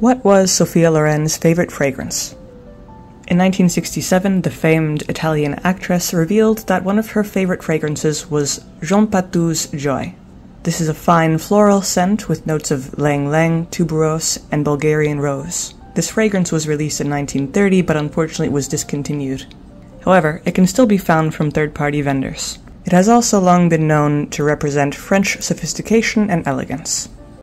What was Sophia Loren's favorite fragrance? In 1967, the famed Italian actress revealed that one of her favorite fragrances was Jean Patou's Joy. This is a fine floral scent with notes of ylang ylang, tuberose, and Bulgarian rose. This fragrance was released in 1930, but unfortunately was discontinued. However, it can still be found from third party vendors. It has also long been known to represent French sophistication and elegance.